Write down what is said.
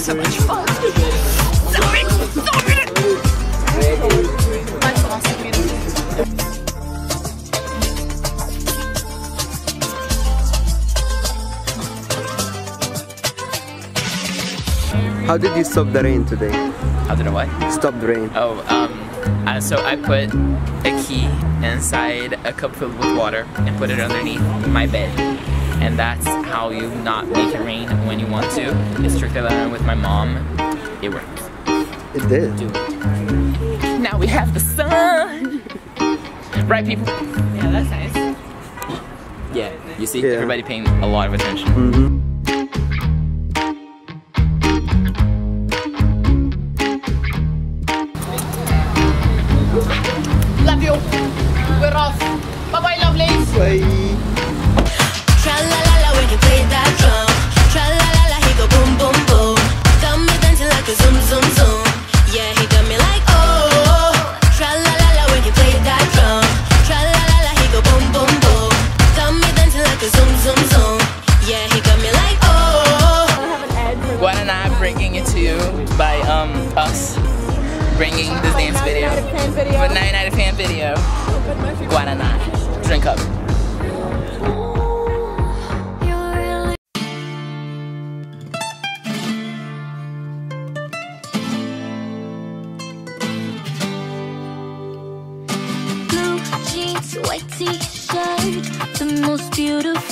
so much fun. So big, so good. That's. How did you stop the rain today? How did I what? Stop the rain. Oh, um, uh, so I put a key inside a cup filled with water and put it underneath my bed. And that's how you not make it rain when you want to. It's trick that I learned with my mom. It worked. It did. Do it. Now we have the sun. Right, people? Yeah, that's nice. Yeah, you see, Yeah. everybody paying a lot of attention. Mm-hmm. Love you. We're off. Bye bye, lovelies. Bye. You by um us bringing this dance video. But 9 out of fan video. Guaraná. Drink up. Blue jeans, white t-shirt, the most beautiful.